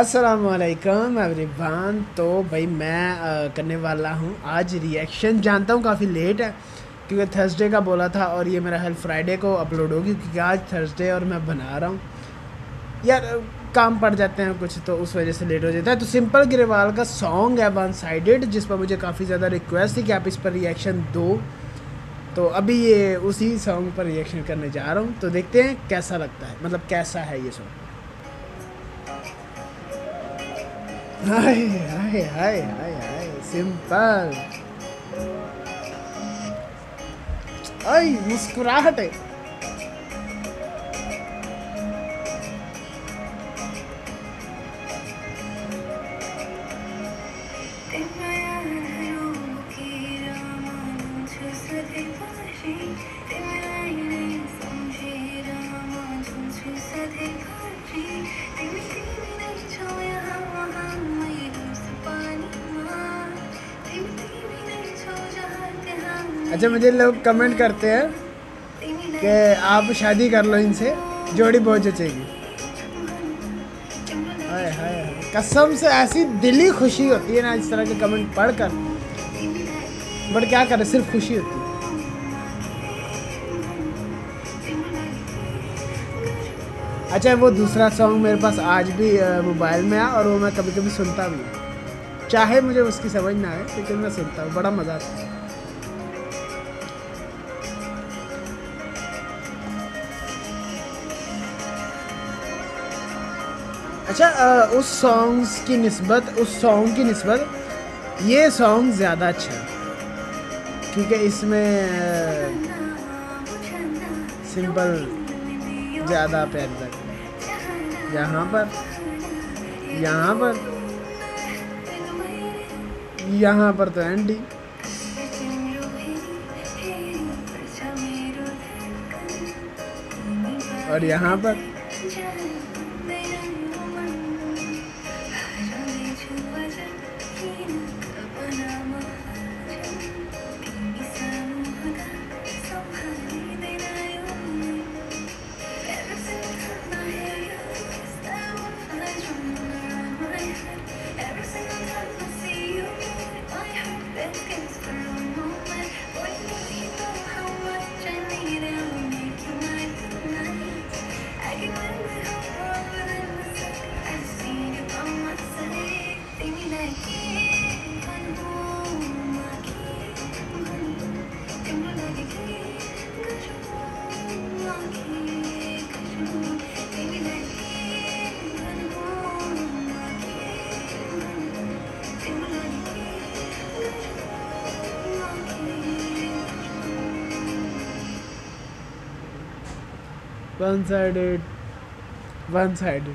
असलकम एवरीवन तो भाई मैं आ, करने वाला हूँ आज रिएक्शन जानता हूँ काफ़ी लेट है क्योंकि थर्सडे का बोला था और ये मेरा हल फ्राइडे को अपलोड होगी क्योंकि आज थर्सडे और मैं बना रहा हूँ। यार काम पड़ जाते हैं कुछ तो उस वजह से लेट हो जाता है। तो सिंपल गिरेवाल का सॉन्ग है वन साइडेड जिस पर मुझे काफ़ी ज़्यादा रिक्वेस्ट थी कि आप इस पर रिएक्शन दो। तो अभी ये उसी सॉन्ग पर रिएक्शन करने जा रहा हूँ। तो देखते हैं कैसा लगता है मतलब कैसा है ये song hi hi hi hi hi simple I मुस्कुराहट है अच्छा मुझे लोग कमेंट करते हैं कि आप शादी कर लो इनसे, जोड़ी बहुत जचेगी। हाय हाय कसम से ऐसी दिली खुशी होती है ना, इस तरह के कमेंट पढ़कर। बट क्या करें, सिर्फ़ खुशी होती है। अच्छा वो दूसरा सॉन्ग मेरे पास आज भी मोबाइल में है और वो मैं कभी कभी सुनता भी चाहे मुझे उसकी समझ ना आए, लेकिन मैं सुनता हूँ, बड़ा मज़ा आता है। अच्छा आ, उस सॉन्ग्स की नस्बत उस सॉन्ग की नस्बत ये सॉन्ग ज़्यादा अच्छा है। क्योंकि इसमें सिंपल ज़्यादा प्यार तक यहाँ पर यहाँ पर यहाँ पर तो एंडी और यहाँ पर वन साइडेड वन साइडेड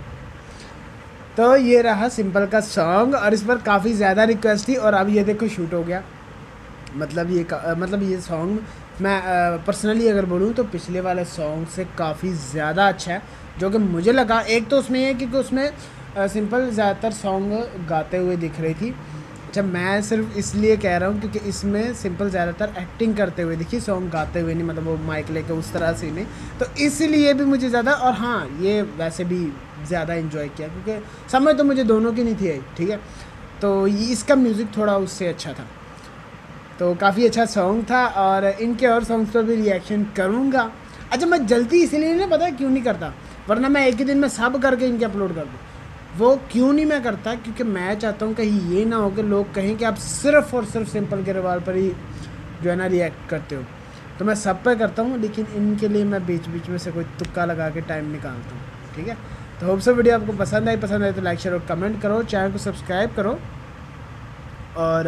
तो ये रहा सिंपल का सॉन्ग और इस पर काफ़ी ज़्यादा रिक्वेस्ट थी और अब ये देखो शूट हो गया। मतलब ये मतलब ये सॉन्ग मैं पर्सनली अगर बोलूँ तो पिछले वाले सॉन्ग से काफ़ी ज़्यादा अच्छा है, जो कि मुझे लगा, एक तो उसमें ये क्योंकि उसमें सिंपल ज़्यादातर सॉन्ग गाते हुए दिख रही थी। अच्छा मैं सिर्फ़ इसलिए कह रहा हूँ क्योंकि इसमें सिंपल ज़्यादातर एक्टिंग करते हुए, देखिए सॉन्ग गाते हुए नहीं मतलब वो माइक लेके उस तरह से नहीं। तो इसलिए भी मुझे ज़्यादा, और हाँ ये वैसे भी ज़्यादा इन्जॉय किया, क्योंकि समझ तो मुझे दोनों की नहीं थी आई ठीक है? तो इसका म्यूज़िक थोड़ा उससे अच्छा था। तो काफ़ी अच्छा सॉन्ग था और इनके और सॉन्ग्स पर भी रिएक्शन करूँगा। अच्छा मैं जल्दी इसीलिए नहीं पता क्यों नहीं करता, वरना मैं एक ही दिन में सब करके इनके अपलोड कर दूँ। वो क्यों नहीं मैं करता? क्योंकि मैं चाहता हूँ कहीं ये ना हो कि लोग कहें कि आप सिर्फ़ और सिर्फ़ सिंपल गिरवाल पर ही जो है ना रिएक्ट करते हो। तो मैं सब पर करता हूँ, लेकिन इनके लिए मैं बीच बीच में से कोई तुक्का लगा के टाइम निकालता हूँ, ठीक है? तो होप से वीडियो आपको पसंद आई, पसंद आए तो लाइक शेयर और कमेंट करो चैनल को सब्सक्राइब करो और